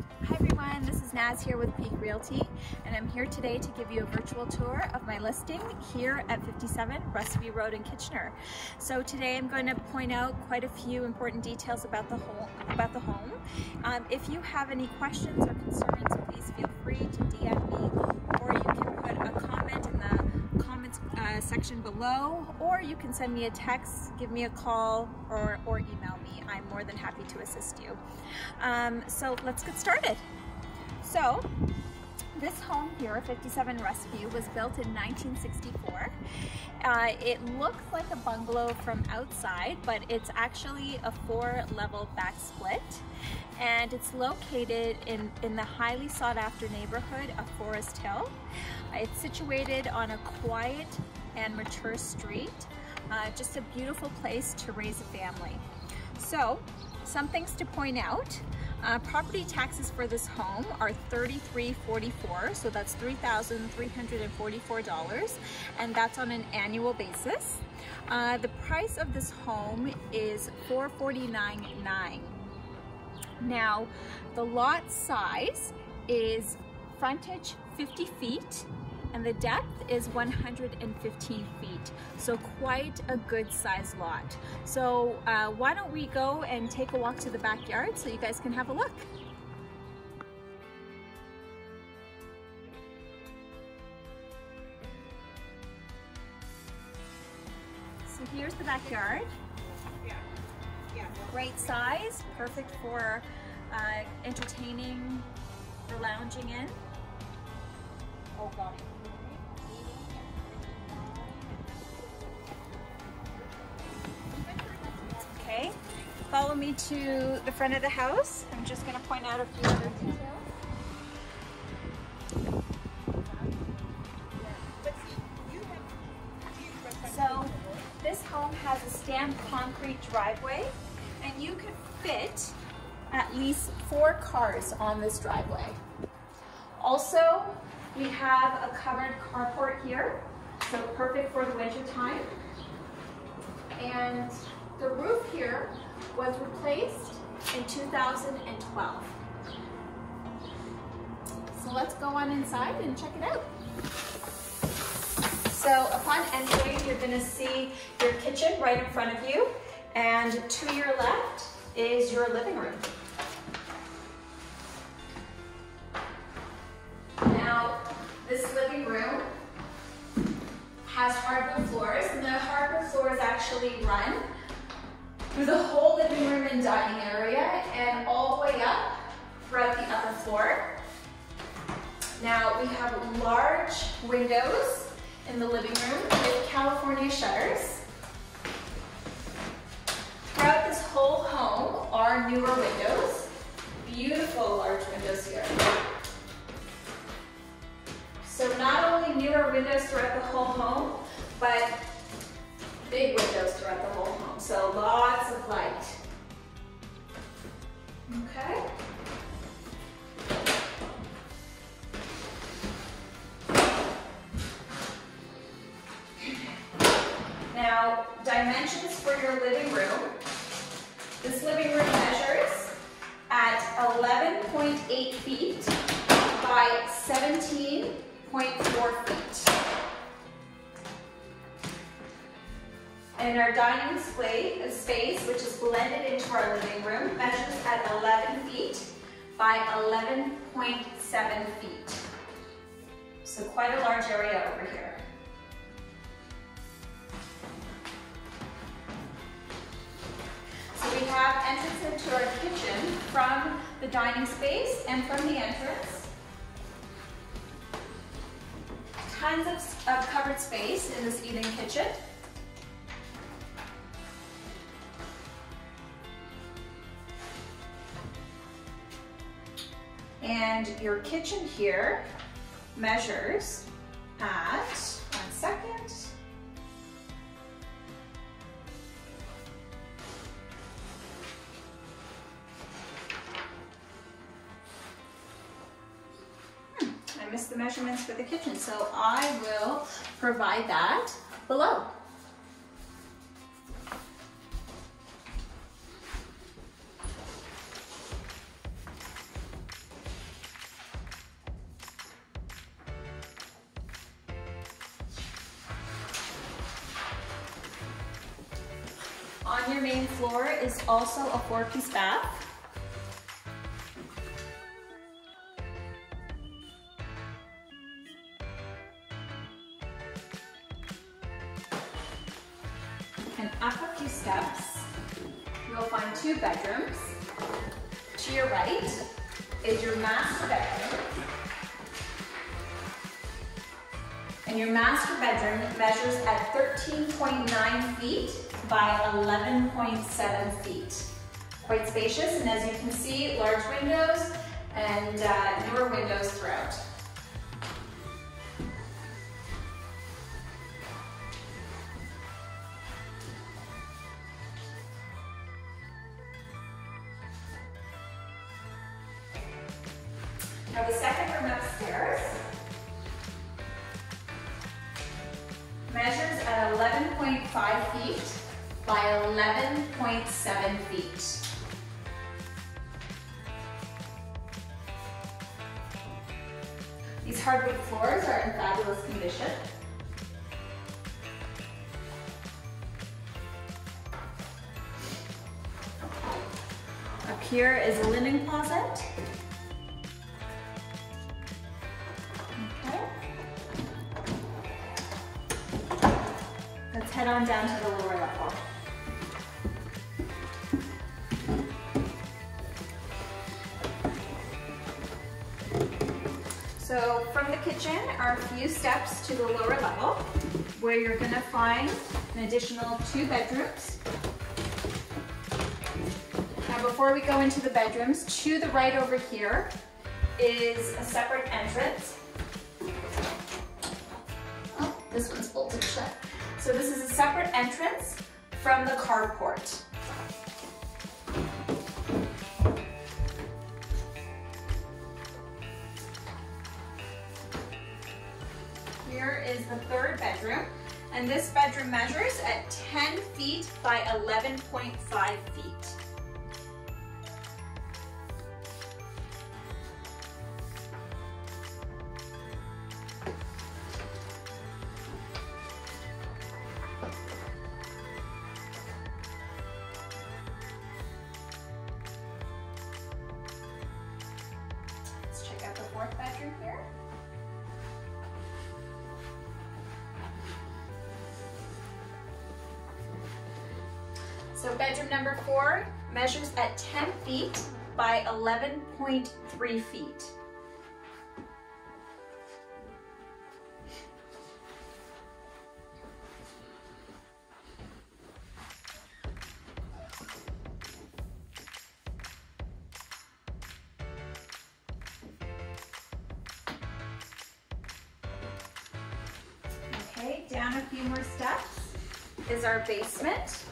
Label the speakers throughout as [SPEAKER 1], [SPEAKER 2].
[SPEAKER 1] Hi everyone, this is Naz here with Peak Realty and I'm here today to give you a virtual tour of my listing here at 57 Ruskview Road in Kitchener. So today I'm going to point out quite a few important details about the home. About the home. Um, if you have any questions or concerns, please feel free to DM below or you can send me a text, give me a call or, or email me. I'm more than happy to assist you. Um, so let's get started. So this home here, 57 Ruskview, was built in 1964. Uh, it looks like a bungalow from outside, but it's actually a four level back split. And it's located in, in the highly sought after neighborhood of Forest Hill. It's situated on a quiet and mature street. Uh, just a beautiful place to raise a family. So, some things to point out. Uh, property taxes for this home are $33.44, so that's $3,344, and that's on an annual basis. Uh, the price of this home is $449.9. Now, the lot size is frontage 50 feet, and the depth is 115 feet. So quite a good size lot. So uh, why don't we go and take a walk to the backyard so you guys can have a look. So here's the backyard. Great size, perfect for uh, entertaining or lounging in. Oh God. Follow me to the front of the house. I'm just gonna point out a few other details. So this home has a stamped concrete driveway and you could fit at least four cars on this driveway. Also, we have a covered carport here, so perfect for the winter time. And the roof here was replaced in 2012. So let's go on inside and check it out. So upon entering, you're gonna see your kitchen right in front of you, and to your left is your living room. Now, this living room has hardwood floors, and the hardwood floors actually run through the whole living room and dining area and all the way up throughout the upper floor. Now, we have large windows in the living room with California shutters. Throughout this whole home are newer windows. Beautiful large windows here. So not only newer windows throughout the whole home, but big windows throughout the. So lots of light. Okay. Now, dimensions for your living room. And our dining display space, which is blended into our living room, measures at 11 feet by 11.7 feet. So quite a large area over here. So we have entrance into our kitchen from the dining space and from the entrance. Tons of, of covered space in this eating kitchen. And your kitchen here measures at, one second, hmm, I missed the measurements for the kitchen, so I will provide that below. On your main floor is also a four-piece bath. And up a few steps, you'll find two bedrooms. To your right is your master bedroom. And your master bedroom measures at 13.9 feet by 11.7 feet. Quite spacious, and as you can see, large windows and uh, newer windows throughout. Now the second room upstairs measures at 11.5 feet by 11.7 feet. These hardwood floors are in fabulous condition. Up here is a linen closet. Okay. Let's head on down to the lower So from the kitchen are a few steps to the lower level where you're gonna find an additional two bedrooms. Now before we go into the bedrooms, to the right over here is a separate entrance. Oh, this one's bolted shut. So this is a separate entrance from the carport. Bedroom, and this bedroom measures at 10 feet by 11.5 feet. So bedroom number four measures at 10 feet by 11.3 feet. Okay, down a few more steps is our basement.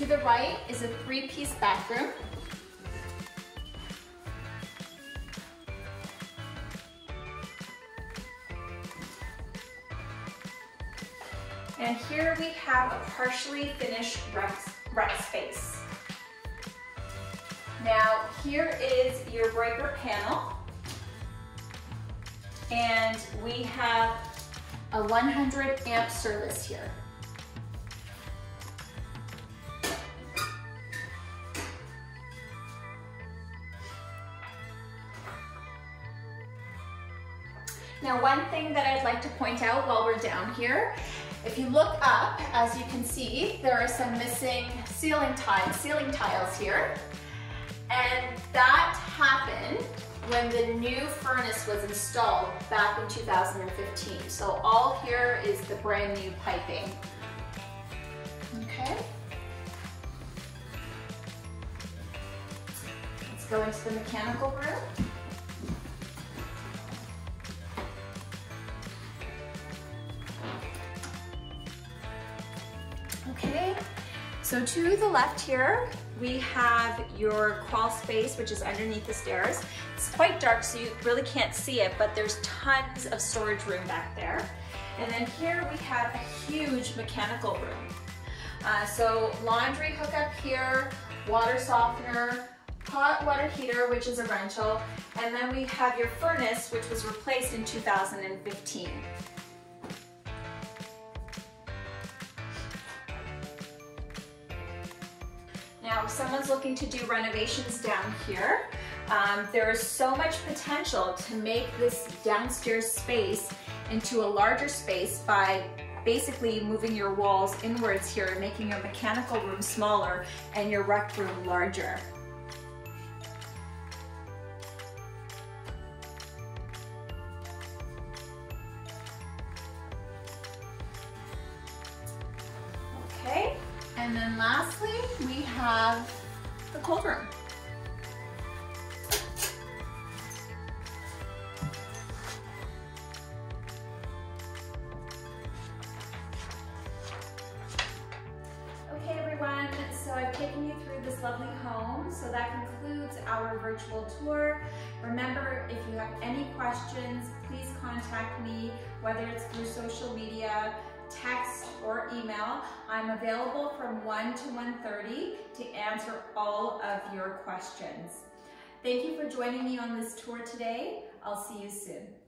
[SPEAKER 1] To the right is a three-piece bathroom. And here we have a partially finished rec, rec space. Now here is your breaker panel. And we have a 100 amp service here. Now one thing that I'd like to point out while we're down here, if you look up, as you can see, there are some missing ceiling tiles, ceiling tiles here. And that happened when the new furnace was installed back in 2015. So all here is the brand new piping. Okay. Let's go into the mechanical room. So to the left here, we have your crawl space, which is underneath the stairs. It's quite dark, so you really can't see it, but there's tons of storage room back there. And then here we have a huge mechanical room. Uh, so laundry hookup here, water softener, hot water heater, which is a rental, and then we have your furnace, which was replaced in 2015. If someone's looking to do renovations down here, um, there is so much potential to make this downstairs space into a larger space by basically moving your walls inwards here, making your mechanical room smaller and your rec room larger. And then lastly, we have the cold room. Okay everyone, so I've taken you through this lovely home. So that concludes our virtual tour. Remember, if you have any questions, please contact me, whether it's through social media, text, or email. I'm available from 1 to 1.30 to answer all of your questions. Thank you for joining me on this tour today. I'll see you soon.